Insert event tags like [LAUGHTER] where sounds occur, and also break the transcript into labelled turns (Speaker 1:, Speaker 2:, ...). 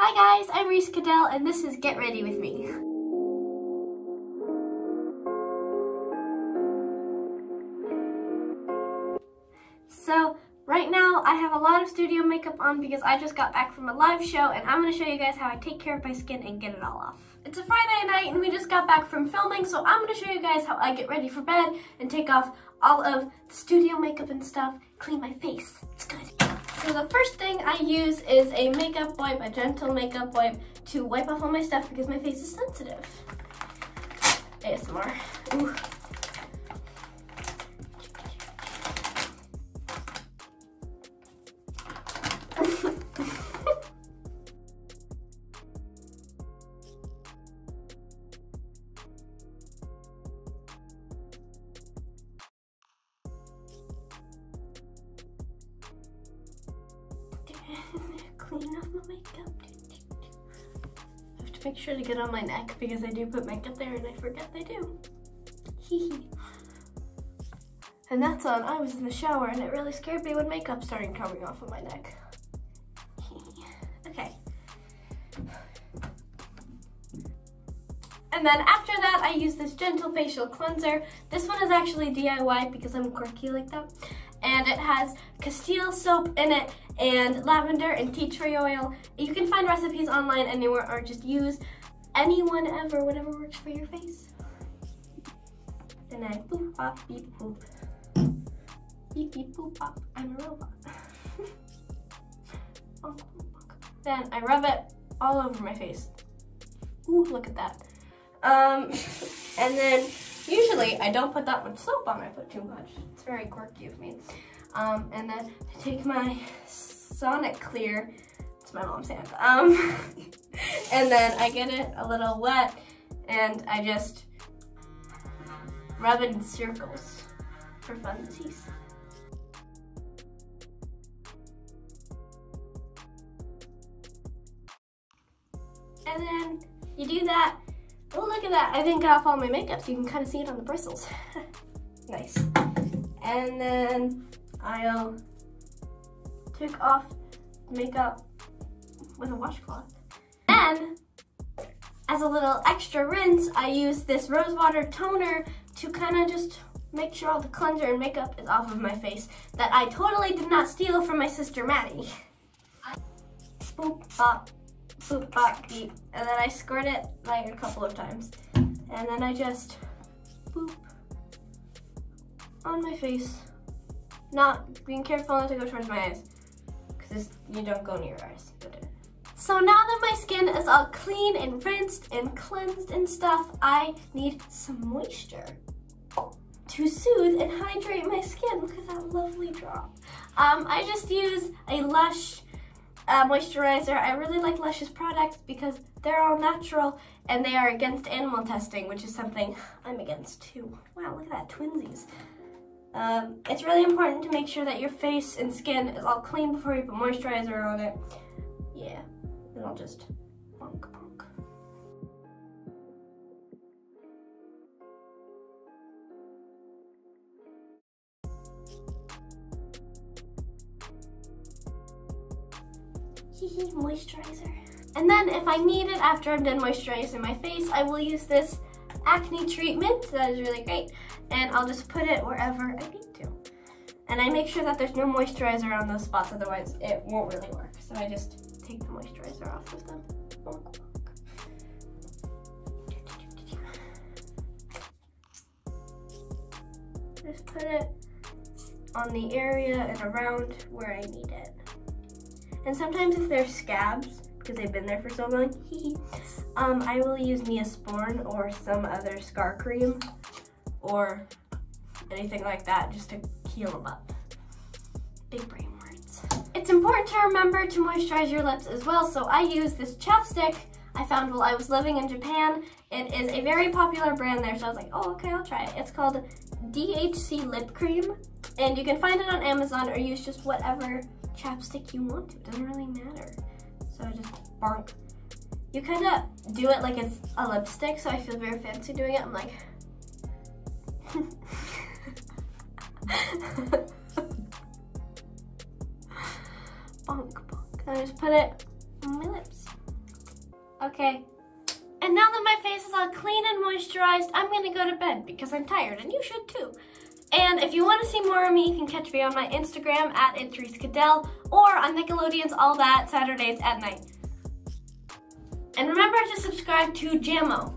Speaker 1: Hi guys, I'm Reece Caddell and this is Get Ready With Me. So, right now I have a lot of studio makeup on because I just got back from a live show and I'm going to show you guys how I take care of my skin and get it all off. It's a Friday night and we just got back from filming so I'm going to show you guys how I get ready for bed and take off all of the studio makeup and stuff, clean my face. It's good. So the first thing I use is a makeup wipe, a gentle makeup wipe to wipe off all my stuff because my face is sensitive. ASMR. Ooh. Clean off my makeup. I have to make sure to get on my neck because I do put makeup there and I forget I do. Hee hee And that's on, I was in the shower and it really scared me when makeup started coming off of my neck. Okay. And then after that, I use this Gentle Facial Cleanser. This one is actually DIY because I'm quirky like that. And it has Castile soap in it and lavender and tea tree oil. You can find recipes online anywhere or just use anyone ever, whatever works for your face. Then I boop, bop, beep, boop. Beep, beep, boop. I'm a robot. [LAUGHS] Oh, then I rub it all over my face. Ooh, look at that. Um, [LAUGHS] and then usually I don't put that much soap on, I put too much. It's very quirky of me. Um, and then I take my Sonic Clear, it's my mom's hand, um, [LAUGHS] and then I get it a little wet and I just rub it in circles for funsies. And then you do that. Oh, look at that. I didn't get off all my makeup, so you can kind of see it on the bristles. [LAUGHS] nice. And then I'll take off makeup with a washcloth. Then, as a little extra rinse, I use this rose water toner to kind of just make sure all the cleanser and makeup is off of my face that I totally did not steal from my sister Maddie. [LAUGHS] Boop, bop, boop, bop, beep. And then I squirt it like a couple of times. And then I just boop on my face. Not being careful not to go towards my eyes because you don't go near your eyes. So now that my skin is all clean and rinsed and cleansed and stuff, I need some moisture to soothe and hydrate my skin. Look at that lovely drop. Um, I just use a Lush uh, moisturizer. I really like Lush's products because they're all natural and they are against animal testing, which is something I'm against too. Wow, look at that, twinsies. Um, it's really important to make sure that your face and skin is all clean before you put moisturizer on it. Yeah, and I'll just [LAUGHS] moisturizer. And then if I need it after I'm done moisturizing my face, I will use this acne treatment. That is really great and I'll just put it wherever I need to. And I make sure that there's no moisturizer on those spots, otherwise it won't really work. So I just take the moisturizer off of them. Just put it on the area and around where I need it. And sometimes if they're scabs, because they've been there for so long, [LAUGHS] um, I will use Neosporin or some other scar cream or anything like that just to heal them up. Big brain words. It's important to remember to moisturize your lips as well, so I use this chapstick I found while I was living in Japan. It is a very popular brand there, so I was like, oh, okay, I'll try it. It's called DHC Lip Cream, and you can find it on Amazon or use just whatever chapstick you want to. It doesn't really matter. So I just bonk. You kind of do it like it's a lipstick, so I feel very fancy doing it. I'm like, [LAUGHS] bonk, bonk. I just put it on my lips. Okay. And now that my face is all clean and moisturized, I'm gonna go to bed because I'm tired and you should too. And if you want to see more of me, you can catch me on my Instagram at itsreececaddell or on Nickelodeon's All That Saturdays at night. And remember to subscribe to JAMO.